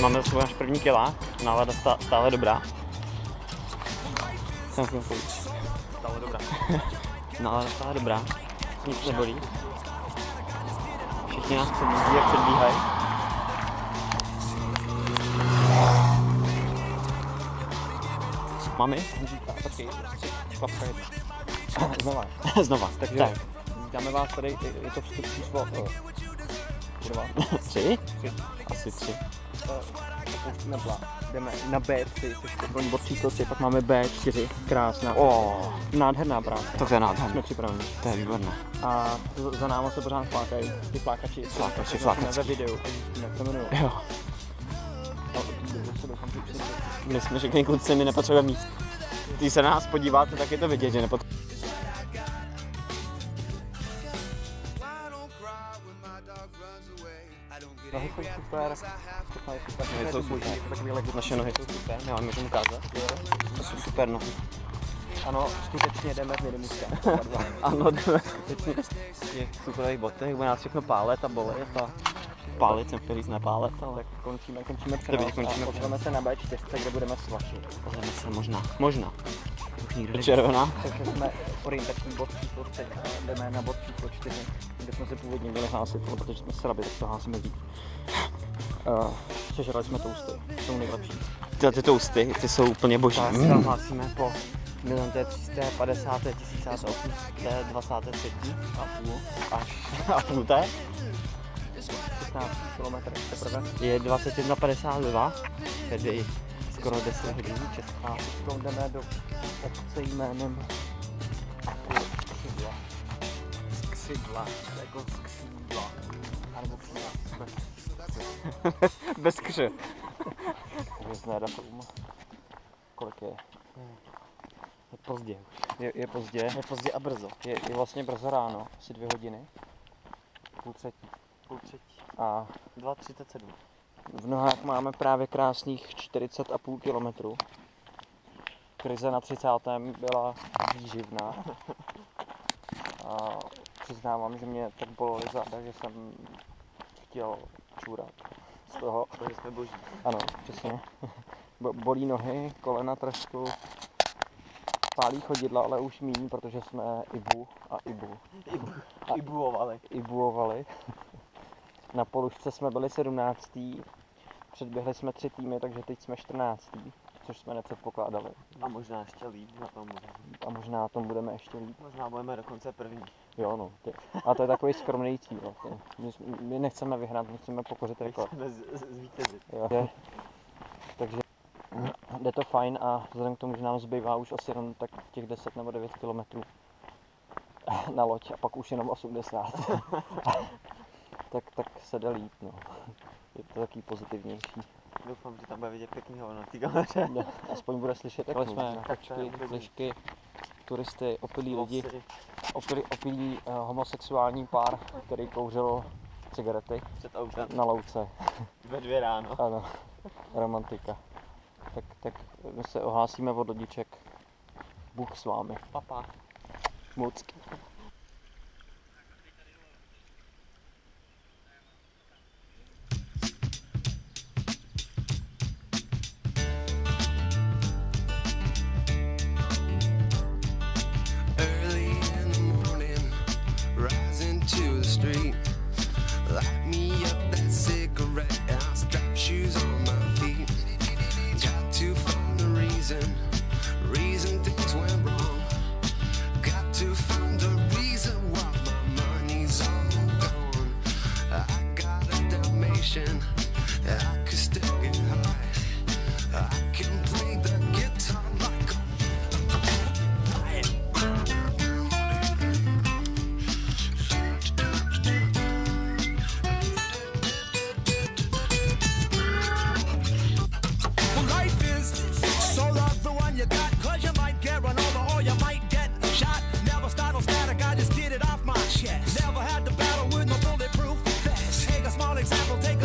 Máme svůj náš první kila, nálada stá, stále dobrá. Jsem chvilku. Stále dobrá. nálada stále dobrá. Nic nebolí. Všichni nás předbíhají, jak předbíhají. Mami? Počkej, jedna. Znova. Znova. Takže tak. vítáme vás tady, je- to vstup číslo eh, kurva, tři. Asi tři. Eh, Opouštíme plán. Jdeme na B3, což je číslo 3, pak máme B4, krásná, O, nádherná práce. to je Jsme nádherné. připraveni. To je výborné. A za náma se pořád flákají ty flákači. Flákači, flákačky. jsme ve videu, jak se jmenují. Jo. No, My jsme řekli kluci, my nepotřebujeme míst. Když se na nás podíváte, tak je to vidět, že nepotřebujeme. Nohy jsou super, je super, Nohy jsou super. je to takový legit. Naše nohy jsou super, já vám můžu ukázat. To jsou super nohy. Ano, skutečně jdeme v Mědymuska. Ano, jdeme skutečně v těch superových botech, bude nás všechno pálet a bolet a pálit jsem chtěl říct nepálet, ale Tak končíme, končíme Dobrý, přenos končíme a ozveme se na B4, kde budeme svačit. pozrieme se možná, možná. Už nikdo červená. Takže jsme orientační bod číslo 3 a jdeme na bod číslo 4, kde jsme si původně měli hlásit, protože jsme srabi, tak to hlásíme víc. Uh, Přežrali jsme tousty, jsou nejlepší. Ty, ty tousty, ty jsou úplně boží. Tak, Mm. tam hlásíme po milion té 350, 1823 a půl až A půl té 16 km teprve. je 21,52, tedy skoro 10 hodin česká. Jdeme do obce jménem Křidla. Křidla. Jako z křídla. A nebo křídla. Bez kře. Hvězdné datum. Kolik je? Je pozdě. Je, je pozdě. Je pozdě a brzo. Je, je vlastně brzo ráno, asi dvě hodiny. Půl třetí. Půl třetí. A 2,37. V nohách máme právě krásných 40,5 kilometrů. Krize na 30. byla výživná. A přiznávám, že mě tak bolely záda, že jsem chtěl čůrat z toho. Protože jsme boží. Ano, přesně. Bo- bolí nohy, kolena trošku, pálí chodidla, ale už míní, protože jsme ibu a ibu. I buovali. Ibuovali. Na polušce jsme byli 17. Předběhli jsme tři týmy, takže teď jsme 14. Což jsme nepředpokládali. A možná ještě líp na tom bude. A možná na tom budeme ještě líp. Možná budeme dokonce první. Jo, no. Ty. A to je takový skromný cíl. Vlastně. My, my, nechceme vyhrát, my chceme pokořit rekord. Chceme zvítězit. Jo. Je- Takže jde to fajn a vzhledem k tomu, že nám zbývá už asi jenom tak těch 10 nebo 9 kilometrů na loď a pak už jenom 80, tak, tak se jde líp, no. Je to takový pozitivnější. Doufám, že tam bude vidět pěkný hovno na té kameře. No, aspoň bude slyšet, jak jsme kačky, dobrý. lišky, turisty, opilí lidi, opilí, opilí uh, homosexuální pár, který kouřil cigarety Před autem. na louce. Ve dvě ráno. Ano, romantika. Tak, tak my se ohlásíme od lodiček. Bůh s vámi. Papa. Moc. Example. Take